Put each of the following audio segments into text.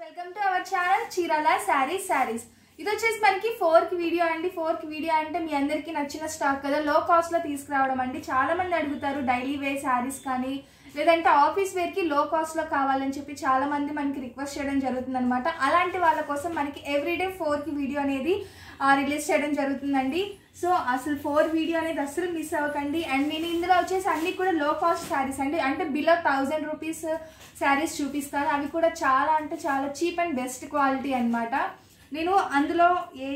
Welcome to our channel Chirala saris saris ఇది వచ్చేసి మనకి ఫోర్త్ వీడియో అండి. ఫోర్త్ వీడియో అంటే మీ అందరికీ నచ్చిన స్టాక్ కదా. లో కాస్ట్లో తీసుకురావడం అండి. చాలా మంది అడుగుతారు డైలీ వేర్ శారీస్ కానీ లేదంటే ఆఫీస్ వేర్కి లో కాస్ట్లో కావాలని చెప్పి చాలా మంది మనకి రిక్వెస్ట్ చేయడం జరుగుతుందనమాట అలాంటి వాళ్ళ కోసం మనకి ఎవ్రీడే ఫోర్కి వీడియో అనేది రిలీజ్ చేయడం జరుగుతుందండి. సో అసలు ఫోర్ వీడియో అనేది అసలు మిస్ అవ్వకండి. అండ్ నేను ఇందులో వచ్చేసి అన్ని కూడా లో కాస్ట్ శారీస్ అండి. అంటే బిలో థౌజండ్ రూపీస్ శారీస్ చూపిస్తాను. అవి కూడా చాలా అంటే చాలా చీప్ అండ్ బెస్ట్ క్వాలిటీ అనమాట నేను అందులో ఏ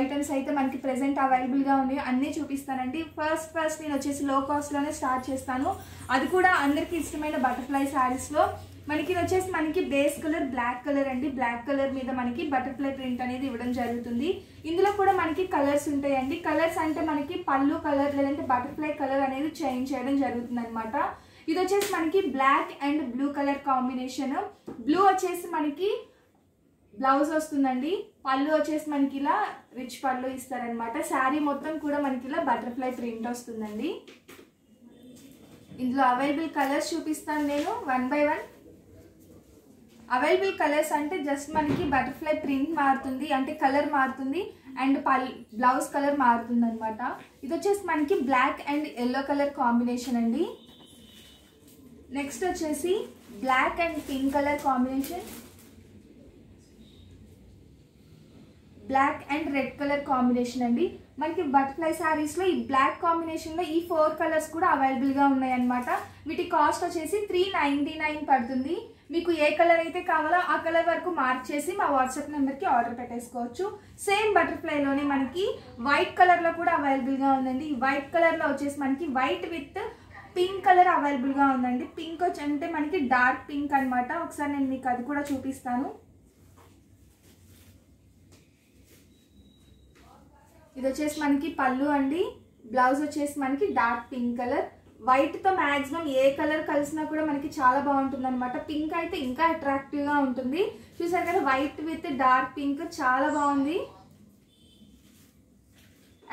ఐటమ్స్ అయితే మనకి ప్రజెంట్ అవైలబుల్గా ఉన్నాయి. అన్నీ చూపిస్తానండి. ఫస్ట్ ఫస్ట్ నేను వచ్చేసి లో కాస్ట్లోనే స్టార్ట్ చేస్తాను. అది కూడా అందరికీ ఇష్టమైన బటర్ఫ్లై శారీస్లో మనకి ఇది వచ్చేసి మనకి బేస్ కలర్ బ్లాక్ కలర్ అండి. బ్లాక్ కలర్ మీద మనకి బటర్ఫ్లై ప్రింట్ అనేది ఇవ్వడం జరుగుతుంది. ఇందులో కూడా మనకి కలర్స్ ఉంటాయండి. కలర్స్ అంటే మనకి పళ్ళు కలర్ లేదంటే బటర్ఫ్లై కలర్ అనేది చేంజ్ చేయడం జరుగుతుంది అనమాట ఇది వచ్చేసి మనకి black and blue colour combination blue వచ్చేసి మనకి బ్లౌజ్ వస్తుందండి. పళ్ళు వచ్చేసి మనకి ఇలా రిచ్ పళ్ళు ఇస్తారనమాట శారీ మొత్తం కూడా మనకి ఇలా బటర్ఫ్లై ప్రింట్ వస్తుందండి. ఇందులో అవైలబుల్ కలర్స్ చూపిస్తాను నేను one by one. Available colours అంటే జస్ట్ మనకి బటర్ఫ్లై ప్రింట్ మారుతుంది అంటే కలర్ మారుతుంది అండ్ పల్ బ్లౌజ్ కలర్ మారుతుంది అనమాట ఇది వచ్చేసి మనకి black and yellow colour combination అండి. నెక్స్ట్ వచ్చేసి black and pink colour combination. Black and red colour combination అండి. మనకి బటర్ఫ్లై శారీస్లో ఈ బ్లాక్ కాంబినేషన్లో ఈ ఫోర్ కలర్స్ కూడా అవైలబుల్గా ఉన్నాయన్నమాట. వీటి కాస్ట్ వచ్చేసి త్రీ నైంటీ నైన్ పడుతుంది. మీకు ఏ కలర్ అయితే కావాలో ఆ కలర్ వరకు మార్క్ చేసి మా వాట్సాప్ నెంబర్కి ఆర్డర్ పెట్టేసుకోవచ్చు. సేమ్ బటర్ఫ్లైలోనే మనకి వైట్ కలర్లో కూడా అవైలబుల్గా ఉందండి. వైట్ కలర్లో వచ్చేసి మనకి వైట్ విత్ పింక్ కలర్ అవైలబుల్గా ఉందండి. పింక్ వచ్చి అంటే మనకి డార్క్ పింక్ అనమాట ఒకసారి నేను మీకు అది కూడా చూపిస్తాను. ఇది వచ్చేసి మనకి పళ్ళు అండి. బ్లౌజ్ వచ్చేసి మనకి డార్క్ పింక్ కలర్. వైట్తో మ్యాక్సిమం మాక్సిమం ఏ కలర్ కలిసినా కూడా మనకి చాలా బాగుంటుంది అనమాట పింక్ అయితే ఇంకా అట్రాక్టివ్గా ఉంటుంది. చూసారు కదా వైట్ విత్ డార్క్ పింక్ చాలా బాగుంది.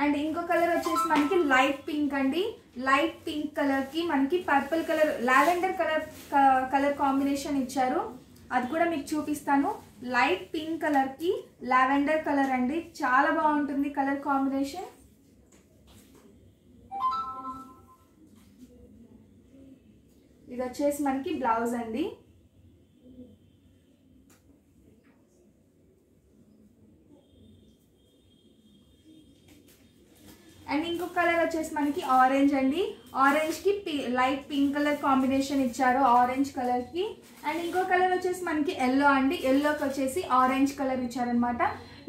అండ్ ఇంకో కలర్ వచ్చేసి మనకి లైట్ పింక్ అండి. లైట్ పింక్ కలర్కి మనకి purple colour lavender colour colour combination ఇచ్చారు. అది కూడా మీకు చూపిస్తాను. లైట్ పింక్ కలర్కి లావెండర్ కలర్ అండి. చాలా బాగుంటుంది కలర్ కాంబినేషన్ ఇది వచ్చేసి మనకి బ్లౌజ్ అండి. అండ్ ఇంకొక కలర్ వచ్చేసి మనకి ఆరెంజ్ అండి. ఆరెంజ్కి లైట్ పింక్ కలర్ కాంబినేషన్ ఇచ్చారు ఆరెంజ్ కలర్కి. అండ్ ఇంకో కలర్ వచ్చేసి మనకి ఎల్లో అండి. ఎల్లోకి వచ్చేసి ఆరెంజ్ కలర్ ఇచ్చారనమాట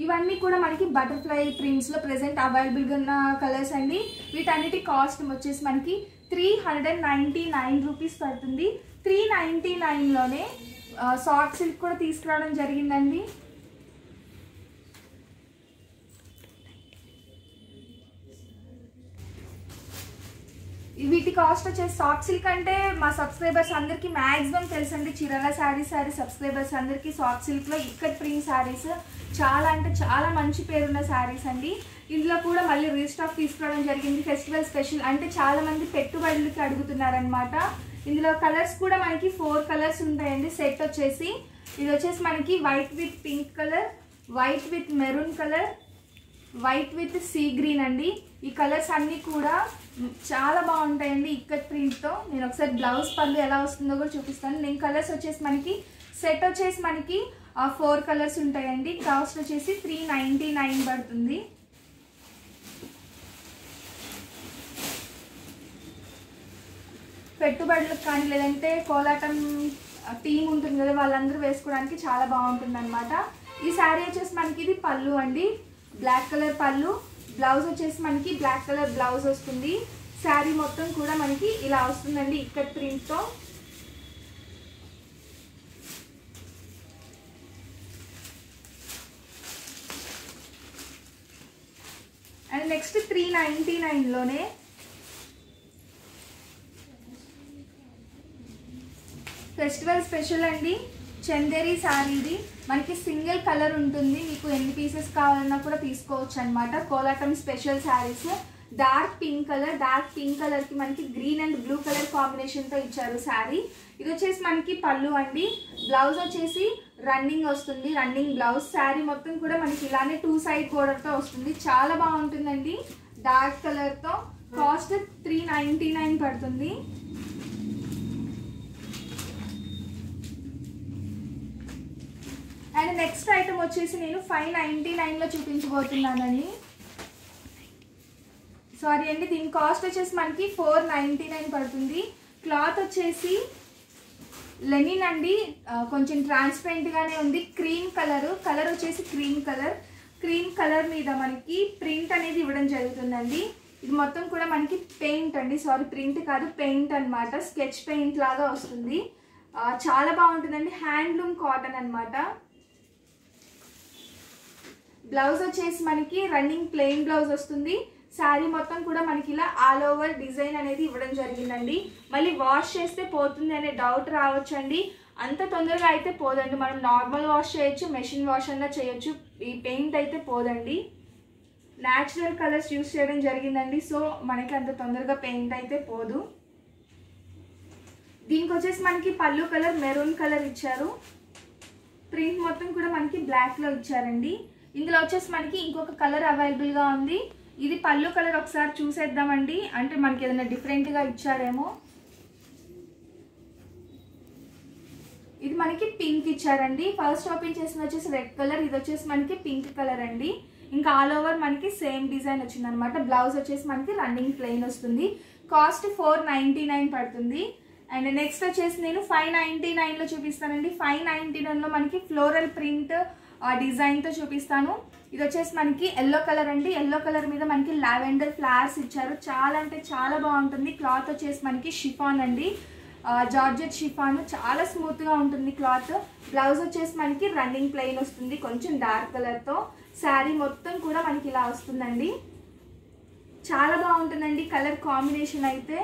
ఇవన్నీ కూడా మనకి బటర్ఫ్లై ప్రింట్స్లో ప్రెసెంట్ అవైలబుల్గా ఉన్న కలర్స్ అండి. వీటన్నిటి కాస్ట్ వచ్చేసి మనకి three hundred ninety nine rupees పడుతుంది త్రీ నైంటీ నైన్లోనే సాఫ్ట్ సిల్క్ కూడా తీసుకురావడం జరిగిందండి. వీటి కాస్ట్ వచ్చేసి సాఫ్ట్ సిల్క్ అంటే మా సబ్స్క్రైబర్స్ అందరికీ మ్యాక్సిమం తెలుసండి. చీరల శారీస్ శారీ సబ్స్క్రైబర్స్ అందరికీ సాఫ్ట్ సిల్క్లో ఇక్కడ ప్రింట్ శారీస్ చాలా అంటే చాలా మంచి పేరున్న శారీస్ అండి. ఇందులో కూడా మళ్ళీ రీస్టాక్ తీసుకోవడం జరిగింది. ఫెస్టివల్ స్పెషల్ అంటే చాలామంది పెట్టుబడులకి అడుగుతున్నారనమాట ఇందులో కలర్స్ కూడా మనకి ఫోర్ కలర్స్ ఉంటాయండి. సెట్ వచ్చేసి ఇది వచ్చేసి మనకి white with pink colour white with maroon colour white with sea green అండి. ఈ కలర్స్ అన్నీ కూడా చాలా బాగుంటాయండి ఇక్కత్ ప్రింట్తో నేను ఒకసారి బ్లౌజ్ పళ్ళు ఎలా వస్తుందో కూడా చూపిస్తాను. నేను కలర్స్ వచ్చేసి మనకి సెట్ వచ్చేసి మనకి ఫోర్ కలర్స్ ఉంటాయండి. కాస్ట్ వచ్చేసి త్రీ నైంటీ నైన్ పడుతుంది. పెట్టుబడులకు కానీ లేదంటే కోలాటం టీం ఉంటుంది కదా వాళ్ళందరూ వేసుకోవడానికి చాలా బాగుంటుంది అనమాట ఈ శారీ వచ్చేసి మనకి ఇది పళ్ళు అండి. బ్లాక్ కలర్ పళ్ళు బ్లౌజ్ వచ్చేసి మనకి బ్లాక్ కలర్ బ్లౌజ్ వస్తుంది. శారీ మొత్తం కూడా మనకి ఇలా వస్తుందండి ఇక్కడ ప్రింట్తో. అండ్ నెక్స్ట్ త్రీ నైంటీ నైన్లోనే ఫెస్టివల్ స్పెషల్ అండి. చందేరి శారీది మనకి సింగిల్ కలర్ ఉంటుంది. మీకు ఎన్ని పీసెస్ కావాలన్నా కూడా తీసుకోవచ్చు అనమాట Kolatam special saris dark pink colour dark pink కలర్కి మనకి గ్రీన్ అండ్ బ్లూ కలర్ కాంబినేషన్తో ఇచ్చారు శారీ ఇది వచ్చేసి మనకి పళ్ళు అండి. బ్లౌజ్ వచ్చేసి రన్నింగ్ వస్తుంది. రన్నింగ్ బ్లౌజ్ శారీ మొత్తం కూడా మనకి ఇలానే టూ సైడ్ బోర్డర్తో వస్తుంది. చాలా బాగుంటుందండి. డార్క్ కలర్తో కాస్ట్ త్రీ నైంటీ నైన్ పడుతుంది. అండ్ నెక్స్ట్ ఐటమ్ వచ్చేసి నేను ఫైవ్ నైంటీ నైన్లో చూపించబోతున్నానండి సారీ అండి దీని కాస్ట్ వచ్చేసి మనకి ఫోర్ నైంటీ నైన్ పడుతుంది. క్లాత్ వచ్చేసి లెనిన్ అండి కొంచెం ట్రాన్స్పరెంట్గానే ఉంది. క్రీమ్ కలర్ కలర్ వచ్చేసి క్రీమ్ కలర్ క్రీమ్ కలర్ మీద మనకి ప్రింట్ అనేది ఇవ్వడం జరుగుతుందండి. ఇది మొత్తం కూడా మనకి పెయింట్ అండి. సారీ ప్రింట్ కాదు పెయింట్ అన్నమాట. స్కెచ్ పెయింట్ లాగా వస్తుంది. చాలా బాగుంటుందండి. హ్యాండ్లూమ్ కాటన్ అనమాట బ్లౌజ్ వచ్చేసి మనకి రన్నింగ్ ప్లెయిన్ బ్లౌజ్ వస్తుంది. శారీ మొత్తం కూడా మనకి ఇలా ఆల్ ఓవర్ డిజైన్ అనేది ఇవ్వడం జరిగిందండి. మళ్ళీ వాష్ చేస్తే పోతుంది అనే డౌట్ రావచ్చండి. అంత తొందరగా అయితే పోదండి. మనం నార్మల్ వాష్ చేయొచ్చు మెషిన్ వాష్ అన్నా చేయొచ్చు. ఈ పెయింట్ అయితే పోదండి. న్యాచురల్ కలర్స్ యూస్ చేయడం జరిగిందండి. సో మనకి అంత తొందరగా పెయింట్ అయితే పోదు. దీనికి వచ్చేసి మనకి పళ్ళు కలర్ మెరూన్ కలర్ ఇచ్చారు. ప్రింట్ మొత్తం కూడా మనకి బ్లాక్లో ఇచ్చారండి. ఇందులో వచ్చేసి మనకి ఇంకొక కలర్ అవైలబుల్గా ఉంది. ఇది పళ్ళు కలర్ ఒకసారి చూసేద్దామండి. అంటే మనకి ఏదైనా డిఫరెంట్గా ఇచ్చారేమో. ఇది మనకి పింక్ ఇచ్చారండి. ఫస్ట్ ఓపెన్ చేసిన వచ్చేసి రెడ్ కలర్ ఇది వచ్చేసి మనకి పింక్ కలర్ అండి. ఇంకా ఆల్ ఓవర్ మనకి సేమ్ డిజైన్ వచ్చింది అనమాట బ్లౌజ్ వచ్చేసి మనకి రన్నింగ్ ప్లెయిన్ వస్తుంది. కాస్ట్ ఫోర్ నైంటీ నైన్ పడుతుంది. అండ్ నెక్స్ట్ వచ్చేసి నేను ఫైవ్ నైంటీ నైన్లో చూపిస్తానండి. ఫైవ్ నైంటీ నైన్లో మనకి ఫ్లోరల్ ప్రింట్ డిజైన్తో చూపిస్తాను. ఇది వచ్చేసి మనకి ఎల్లో కలర్ అండి. ఎల్లో కలర్ మీద మనకి లావెండర్ ఫ్లవర్స్ ఇచ్చారు. చాలా అంటే చాలా బాగుంటుంది. క్లాత్ వచ్చేసి మనకి షిఫాన్ అండి. జార్జెట్ షిఫాన్ చాలా స్మూత్గా ఉంటుంది క్లాత్ బ్లౌజ్ వచ్చేసి మనకి రన్నింగ్ ప్లెయిన్ వస్తుంది కొంచెం డార్క్ కలర్తో శారీ మొత్తం కూడా మనకి ఇలా వస్తుందండి. చాలా బాగుంటుందండి కలర్ కాంబినేషన్ అయితే.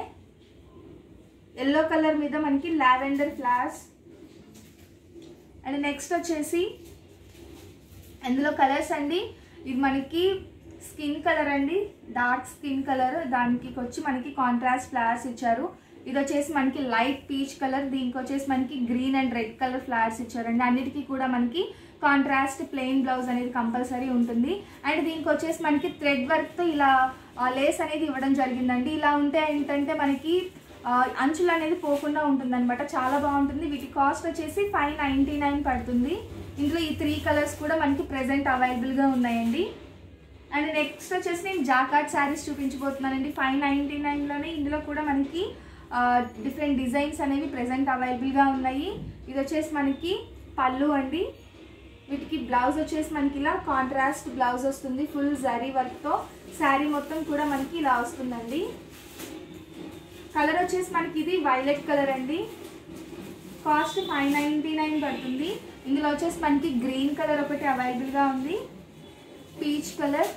ఎల్లో కలర్ మీద మనకి లావెండర్ ఫ్లవర్స్ అండ్ నెక్స్ట్ వచ్చేసి అందులో కలర్స్ అండి. ఇది మనకి స్కిన్ కలర్ అండి. Dark skin colour. దానికి వచ్చి మనకి కాంట్రాస్ట్ ఫ్లవర్స్ ఇచ్చారు. ఇది వచ్చేసి మనకి లైట్ పీచ్ కలర్. దీనికి వచ్చేసి మనకి green and red colour flowers ఇచ్చారండి. అన్నిటికీ కూడా మనకి కాంట్రాస్ట్ ప్లెయిన్ బ్లౌజ్ అనేది కంపల్సరీ ఉంటుంది. అండ్ దీనికి వచ్చేసి మనకి థ్రెడ్ వర్క్తో ఇలా లేస్ అనేది ఇవ్వడం జరిగిందండి. ఇలా ఉంటే ఏంటంటే మనకి అంచులు అనేది పోకుండా ఉంటుందన్నమాట. చాలా బాగుంటుంది. వీటి కాస్ట్ వచ్చేసి ఫైవ్ నైంటీ నైన్ పడుతుంది. ఇందులో ఈ త్రీ కలర్స్ కూడా మనకి ప్రజెంట్ అవైలబుల్గా ఉన్నాయండి. అండ్ నెక్స్ట్ వచ్చేసి నేను జాకాట్ శారీస్ చూపించబోతున్నానండి. ఫైవ్ నైంటీ నైన్లోనే ఇందులో కూడా మనకి డిఫరెంట్ డిజైన్స్ అనేవి ప్రజెంట్ అవైలబుల్గా ఉన్నాయి. ఇది వచ్చేసి మనకి పళ్ళు అండి. వీటికి బ్లౌజ్ వచ్చేసి మనకి ఇలా కాంట్రాస్ట్ బ్లౌజ్ వస్తుంది. ఫుల్ జరీ వర్క్తో శారీ మొత్తం కూడా మనకి ఇలా వస్తుందండి. కలర్ వచ్చేసి మనకి ఇది వైలెట్ కలర్ అండి. కాస్ట్ ఫైవ్ నైంటీ నైన్ పడుతుంది. ఇందులో వచ్చేసి మనకి గ్రీన్ కలర్ ఒకటి అవైలబుల్గా ఉంది. Peach colour.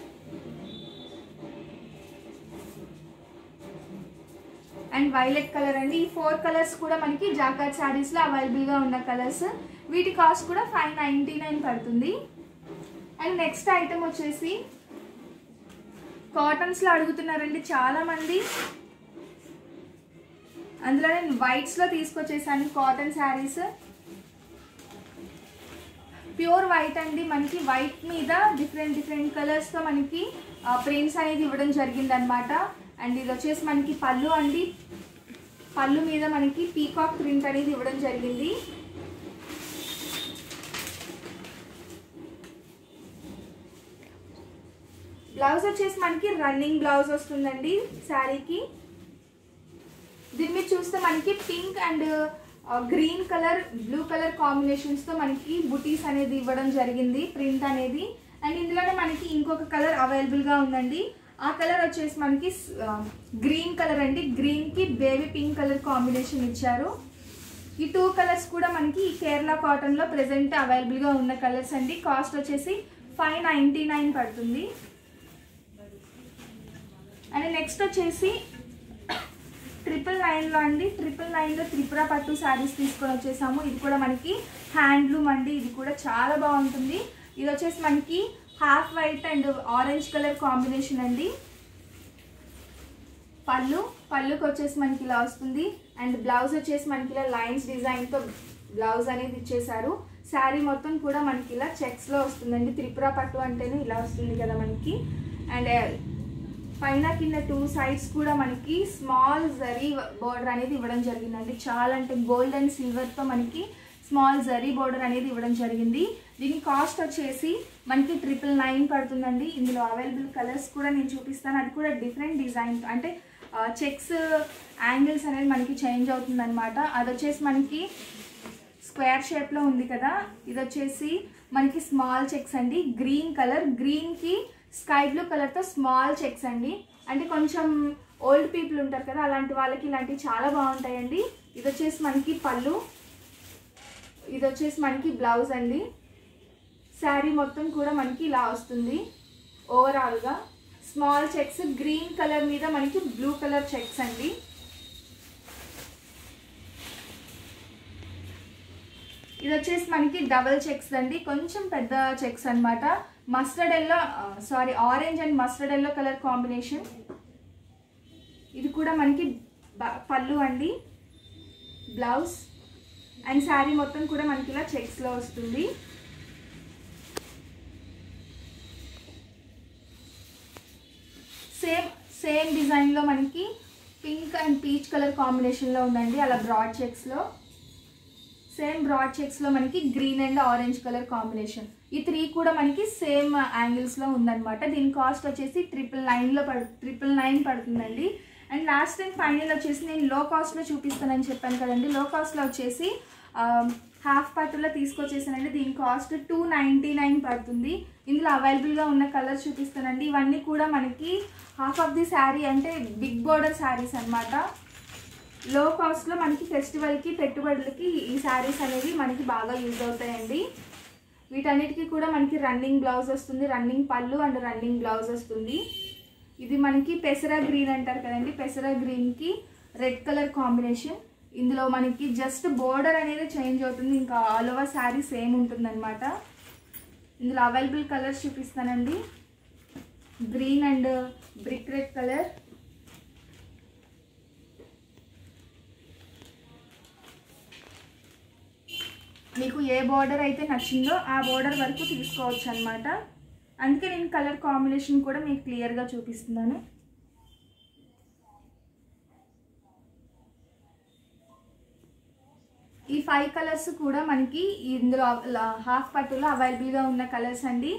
And violet colour అండి. ఈ ఫోర్ కలర్స్ కూడా మనకి జాకాట్ శారీస్లో అవైలబుల్గా ఉన్న కలర్స్. వీటి కాస్ట్ కూడా ఫైవ్ నైంటీ నైన్ పడుతుంది. అండ్ నెక్స్ట్ ఐటమ్ వచ్చేసి కాటన్స్లో అడుగుతున్నారండి చాలామంది అందులో నేను వైట్స్లో తీసుకొచ్చేసాను. కాటన్ శారీస్ ప్యూర్ వైట్ అండి. మనకి వైట్ మీద డిఫరెంట్ డిఫరెంట్ కలర్స్తో మనకి ప్రింట్స్ అనేది ఇవ్వడం జరిగింది అనమాట అండ్ ఇది వచ్చేసి మనకి పళ్ళు అండి. పళ్ళు మీద మనకి పీకాక్ ప్రింట్ అనేది ఇవ్వడం జరిగింది. బ్లౌజ్ వచ్చేసి మనకి రన్నింగ్ బ్లౌజ్ వస్తుందండి. శారీకి దీని మీద చూస్తే మనకి pink and green colour blue colour కాంబినేషన్స్తో మనకి బుటీస్ అనేది ఇవ్వడం జరిగింది ప్రింట్ అనేది. అండ్ ఇందులోనే మనకి ఇంకొక కలర్ అవైలబుల్గా ఉందండి. ఆ కలర్ వచ్చేసి మనకి గ్రీన్ కలర్ అండి. గ్రీన్కి బేబీ పింక్ కలర్ కాంబినేషన్ ఇచ్చారు. ఈ టూ కలర్స్ కూడా మనకి ఈ కేరళ కాటన్లో ప్రజెంట్ అవైలబుల్గా ఉన్న కలర్స్ అండి. కాస్ట్ వచ్చేసి ఫైవ్ నైంటీ నైన్ పడుతుంది. అండ్ నెక్స్ట్ వచ్చేసి ట్రిపుల్ నైన్లో అండి. ట్రిపుల్ నైన్లో త్రిపుర పట్టు శారీస్ తీసుకొని వచ్చేసాము. ఇది కూడా మనకి హ్యాండ్లూమ్ అండి. ఇది కూడా చాలా బాగుంటుంది. ఇది వచ్చేసి మనకి half white and orange colour combination అండి. పళ్ళు పళ్ళుకి వచ్చేసి మనకి ఇలా వస్తుంది. అండ్ బ్లౌజ్ వచ్చేసి మనకి ఇలా లైన్స్ డిజైన్తో బ్లౌజ్ అనేది ఇచ్చేసారు శారీ మొత్తం కూడా మనకి ఇలా చెక్స్లో వస్తుందండి. త్రిపుర పట్టు అంటేనే ఇలా వస్తుంది కదా మనకి. అండ్ పైన కింద టూ సైడ్స్ కూడా మనకి స్మాల్ జరీ బోర్డర్ అనేది ఇవ్వడం జరిగిందండి. చాలా అంటే గోల్డ్ అండ్ సిల్వర్తో మనకి స్మాల్ జరీ బోర్డర్ అనేది ఇవ్వడం జరిగింది. దీని కాస్ట్ వచ్చేసి మనకి ట్రిపుల్ నైన్ పడుతుందండి. ఇందులో అవైలబుల్ కలర్స్ కూడా నేను చూపిస్తాను. అది కూడా డిఫరెంట్ డిజైన్ అంటే చెక్స్ యాంగిల్స్ అనేది మనకి చేంజ్ అవుతుంది అనమాట అది వచ్చేసి మనకి స్క్వేర్ షేప్లో ఉంది కదా. ఇది వచ్చేసి మనకి స్మాల్ చెక్స్ అండి. గ్రీన్ కలర్ గ్రీన్కి స్కై బ్లూ కలర్తో స్మాల్ చెక్స్ అండి. అంటే కొంచెం ఓల్డ్ పీపుల్ ఉంటారు కదా అలాంటి వాళ్ళకి ఇలాంటివి చాలా బాగుంటాయండి. ఇది వచ్చేసి మనకి పళ్ళు. ఇది వచ్చేసి మనకి బ్లౌజ్ అండి. శారీ మొత్తం కూడా మనకి ఇలా వస్తుంది. ఓవరాల్గా స్మాల్ చెక్స్ గ్రీన్ కలర్ మీద మనకి బ్లూ కలర్ చెక్స్ అండి. ఇది వచ్చేసి మనకి డబల్ చెక్స్ అండి. కొంచెం పెద్ద చెక్స్ అన్నమాట. Mustard yellow sorry orange and mustard yellow colour combination ఇది కూడా మనకి పళ్ళు అండి బ్లౌజ్ అండ్ శారీ మొత్తం కూడా మనకి ఇలా చెక్స్లో వస్తుంది. సేమ్ సేమ్ డిజైన్లో మనకి పింక్ అండ్ పీచ్ కలర్ కాంబినేషన్లో ఉందండి అలా బ్రాడ్ చెక్స్లో. సేమ్ బ్రాడ్ చెక్స్లో మనకి green and orange colour combination ఈ త్రీ కూడా మనకి సేమ్ యాంగిల్స్లో ఉందన్నమాట. దీని కాస్ట్ వచ్చేసి ట్రిపుల్ నైన్లో పడు ట్రిపుల్ నైన్ పడుతుందండి. అండ్ లాస్ట్ టైం ఫైనల్ వచ్చేసి నేను లో కాస్ట్లో చూపిస్తానని చెప్పాను కదండి. లో కాస్ట్లో వచ్చేసి um, హాఫ్ పట్టులో తీసుకొచ్చేసానండి. దీని కాస్ట్ టూ నైంటీ నైన్ పడుతుంది. ఇందులో అవైలబుల్గా ఉన్న కలర్స్ చూపిస్తానండి. ఇవన్నీ కూడా మనకి హాఫ్ ఆఫ్ ది శారీ అంటే బిగ్ బోర్డర్ శారీస్ అన్నమాట. లో కాస్ట్లో మనకి ఫెస్టివల్కి పెట్టుబడులకి ఈ శారీస్ అనేవి మనకి బాగా యూజ్ అవుతాయండి. వీటన్నిటికీ కూడా మనకి రన్నింగ్ బ్లౌజ్ వస్తుంది running pallu and running blouse వస్తుంది. ఇది మనకి పెసరా గ్రీన్ అంటారు కదండి. పెసరా గ్రీన్కి రెడ్ కలర్ కాంబినేషన్ ఇందులో మనకి జస్ట్ బోర్డర్ అనేది చేంజ్ అవుతుంది. ఇంకా ఆల్ ఓవర్ శారీ సేమ్ ఉంటుందన్నమాట. ఇందులో అవైలబుల్ కలర్స్ చూపిస్తానండి. Green and brick red border అయితే నచ్చిందో ఆ బార్డర్ వరకు తీసుకోవచ్చు అనమాట అందుకే నేను కలర్ కాంబినేషన్ కూడా మీకు క్లియర్గా చూపిస్తున్నాను. ఈ ఫైవ్ కలర్స్ కూడా మనకి ఇందులో హాఫ్ పట్టులో అవైలబుల్గా ఉన్న కలర్స్ అండి.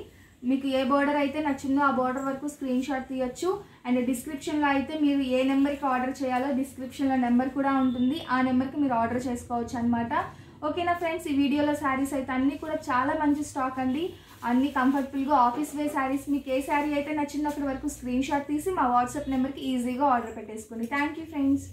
మీకు ఏ బార్డర్ అయితే నచ్చిందో ఆ బార్డర్ వరకు స్క్రీన్ షాట్ తీయొచ్చు. అండ్ డిస్క్రిప్షన్లో అయితే మీరు ఏ నెంబర్కి ఆర్డర్ చేయాలో డిస్క్రిప్షన్లో నెంబర్ కూడా ఉంటుంది. ఆ నెంబర్కి మీరు ఆర్డర్ చేసుకోవచ్చు అనమాట ఓకేనా ఫ్రెండ్స్ ఈ వీడియోలో శారీస్ అయితే అన్నీ కూడా చాలా మంచి స్టాక్ అండి. అన్ని కంఫర్టబుల్గా ఆఫీస్ వే శారీస్. మీకు ఏ శారీ అయితే నచ్చిందో అక్కడి వరకు స్క్రీన్ షాట్ తీసి మా వాట్సాప్ నెంబర్కి ఈజీగా ఆర్డర్ పెట్టేసుకోండి. Thank you friends